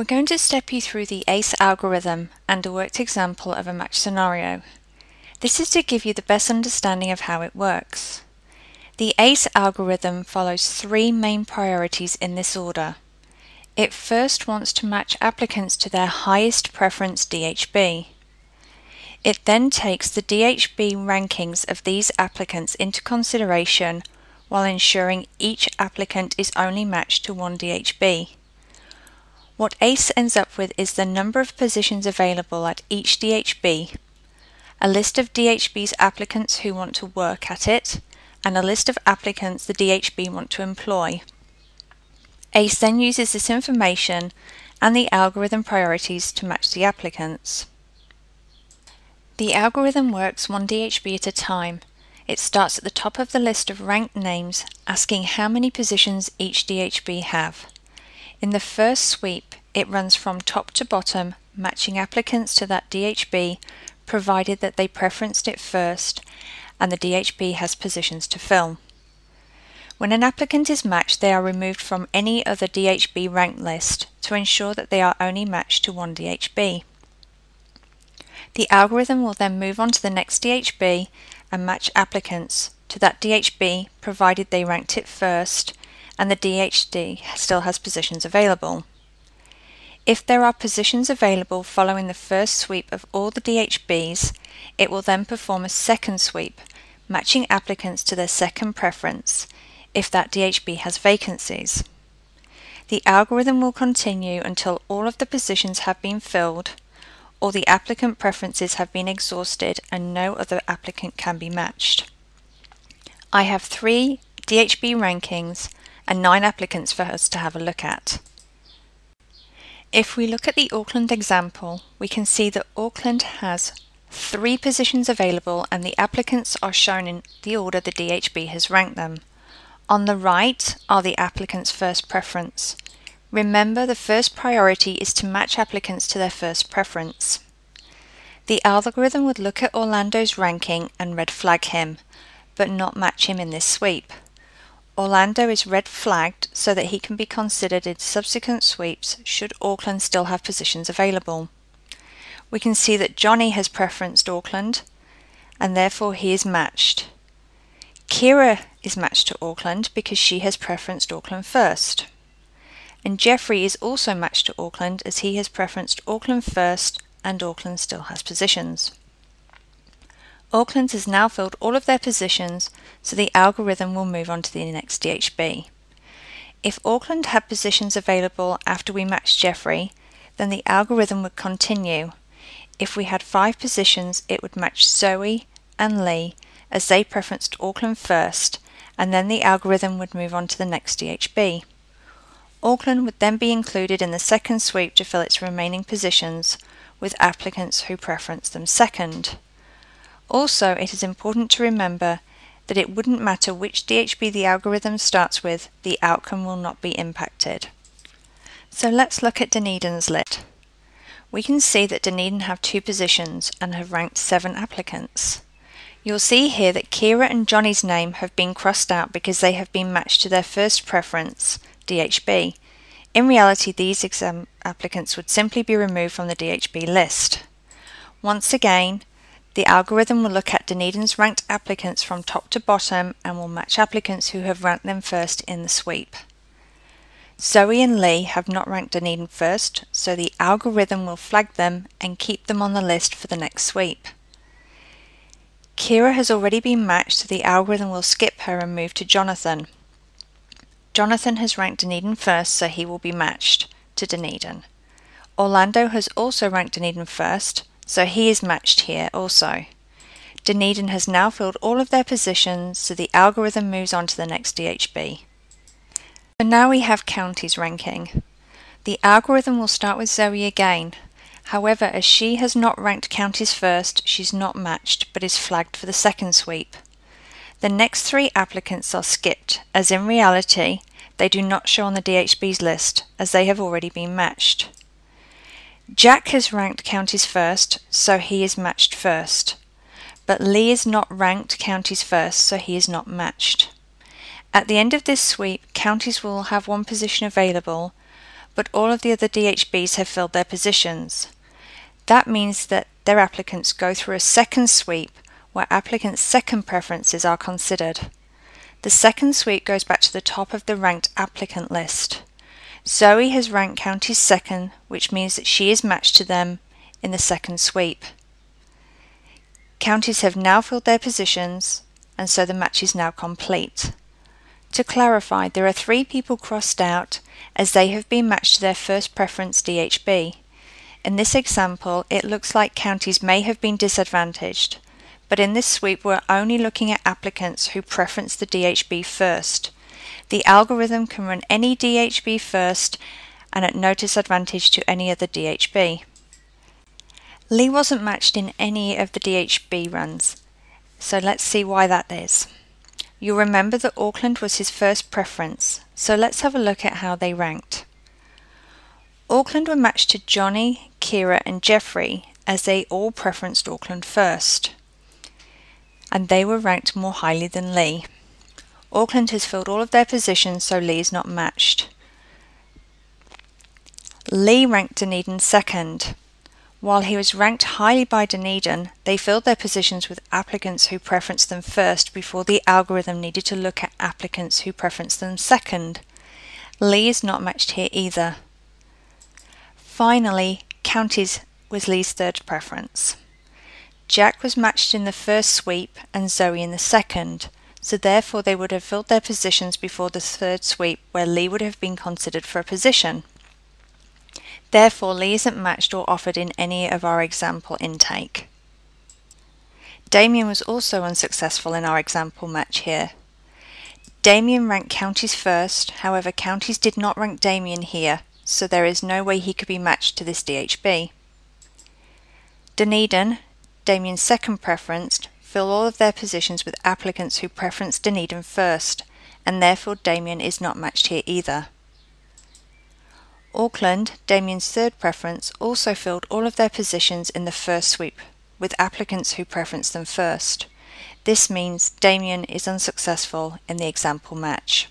We're going to step you through the ACE algorithm and a worked example of a match scenario. This is to give you the best understanding of how it works. The ACE algorithm follows three main priorities in this order. It first wants to match applicants to their highest preference DHB. It then takes the DHB rankings of these applicants into consideration while ensuring each applicant is only matched to one DHB. What ACE ends up with is the number of positions available at each DHB, a list of DHB's applicants who want to work at it, and a list of applicants the DHB want to employ. ACE then uses this information and the algorithm priorities to match the applicants. The algorithm works one DHB at a time. It starts at the top of the list of ranked names, asking how many positions each DHB have. In the first sweep, it runs from top to bottom, matching applicants to that DHB, provided that they preferenced it first and the DHB has positions to fill. When an applicant is matched, they are removed from any other DHB ranked list to ensure that they are only matched to one DHB. The algorithm will then move on to the next DHB and match applicants to that DHB provided they ranked it first and the DHB still has positions available. If there are positions available following the first sweep of all the DHBs, it will then perform a second sweep, matching applicants to their second preference if that DHB has vacancies. The algorithm will continue until all of the positions have been filled or the applicant preferences have been exhausted and no other applicant can be matched. I have three DHB rankings and nine applicants for us to have a look at. If we look at the Auckland example, we can see that Auckland has three positions available and the applicants are shown in the order the DHB has ranked them. On the right are the applicant's first preference. Remember the first priority is to match applicants to their first preference. The algorithm would look at Orlando's ranking and red flag him, but not match him in this sweep. Orlando is red flagged so that he can be considered in subsequent sweeps should Auckland still have positions available. We can see that Johnny has preferenced Auckland and therefore he is matched. Kira is matched to Auckland because she has preferenced Auckland first. And Jeffrey is also matched to Auckland as he has preferenced Auckland first and Auckland still has positions. Auckland has now filled all of their positions, so the algorithm will move on to the next DHB. If Auckland had positions available after we matched Jeffrey, then the algorithm would continue. If we had five positions, it would match Zoe and Lee as they preferenced Auckland first, and then the algorithm would move on to the next DHB. Auckland would then be included in the second sweep to fill its remaining positions with applicants who preference them second. Also, it is important to remember that it wouldn't matter which DHB the algorithm starts with, the outcome will not be impacted. So let's look at Dunedin's lit. We can see that Dunedin have two positions and have ranked seven applicants. You'll see here that Kira and Johnny's name have been crossed out because they have been matched to their first preference, DHB. In reality, these exam applicants would simply be removed from the DHB list. Once again, the algorithm will look at Dunedin's ranked applicants from top to bottom and will match applicants who have ranked them first in the sweep. Zoe and Lee have not ranked Dunedin first, so the algorithm will flag them and keep them on the list for the next sweep. Kira has already been matched, so the algorithm will skip her and move to Jonathan. Jonathan has ranked Dunedin first, so he will be matched to Dunedin. Orlando has also ranked Dunedin first, so he is matched here also. Dunedin has now filled all of their positions, so the algorithm moves on to the next DHB. So now we have counties ranking. The algorithm will start with Zoe again. However, as she has not ranked counties first, she's not matched, but is flagged for the second sweep. The next three applicants are skipped, as in reality, they do not show on the DHB's list, as they have already been matched. Jack has ranked counties first, so he is matched first. But Lee is not ranked counties first, so he is not matched. At the end of this sweep, counties will have one position available, but all of the other DHBs have filled their positions. That means that their applicants go through a second sweep where applicants' second preferences are considered. The second sweep goes back to the top of the ranked applicant list. Zoe has ranked counties second, which means that she is matched to them in the second sweep. Counties have now filled their positions, and so the match is now complete. To clarify, there are three people crossed out as they have been matched to their first preference DHB. In this example, it looks like counties may have been disadvantaged, but in this sweep we're only looking at applicants who preference the DHB first. The algorithm can run any DHB first and at no disadvantage to any other DHB. Lee wasn't matched in any of the DHB runs, so let's see why that is. You'll remember that Auckland was his first preference, so let's have a look at how they ranked. Auckland were matched to Johnny, Kira and Jeffrey as they all preferenced Auckland first, and they were ranked more highly than Lee. Auckland has filled all of their positions, so Lee is not matched. Lee ranked Dunedin second. While he was ranked highly by Dunedin, they filled their positions with applicants who preferenced them first before the algorithm needed to look at applicants who preferenced them second. Lee is not matched here either. Finally, counties was Lee's third preference. Jack was matched in the first sweep and Zoe in the second, so therefore they would have filled their positions before the third sweep where Lee would have been considered for a position. Therefore, Lee isn't matched or offered in any of our example intake. Damien was also unsuccessful in our example match here. Damien ranked counties first, however counties did not rank Damien here, so there is no way he could be matched to this DHB. Dunedin, Damien's second preference, fill all of their positions with applicants who preference Dunedin first, and therefore Damien is not matched here either. Auckland, Damien's third preference, also filled all of their positions in the first sweep, with applicants who preference them first. This means Damien is unsuccessful in the example match.